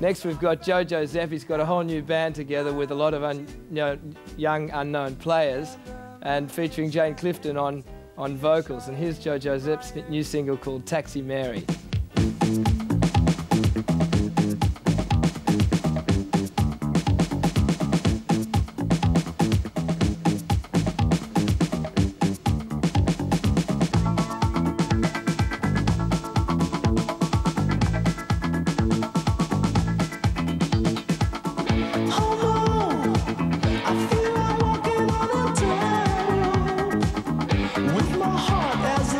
Next, we've got Jo Jo Zep. He's got a whole new band together with a lot of un, you know, young unknown players, and featuring Jane Clifton on on vocals. And here's Jo Jo Zep's new single called Taxi Mary.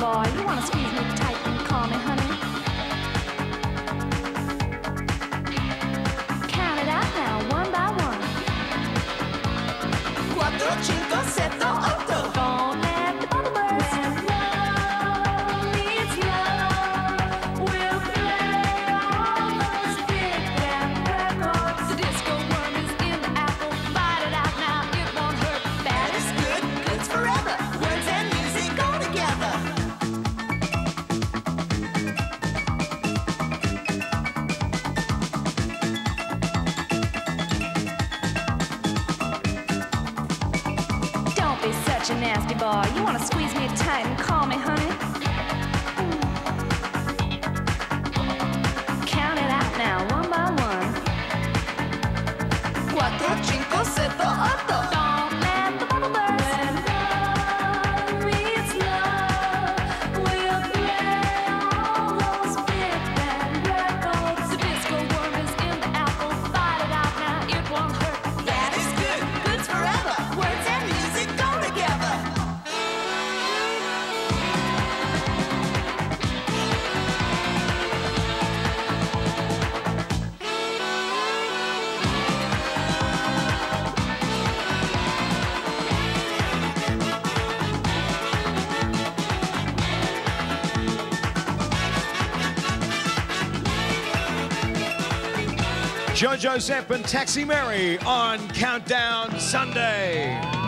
boy. You wanna squeeze me tight and call me honey? Such a nasty boy. You wanna squeeze me tight and call me honey? Count it out now, one by one. Cuatro, cinco, setto, otto. Jo Jo Zep and Taxi Mary on Countdown Sunday.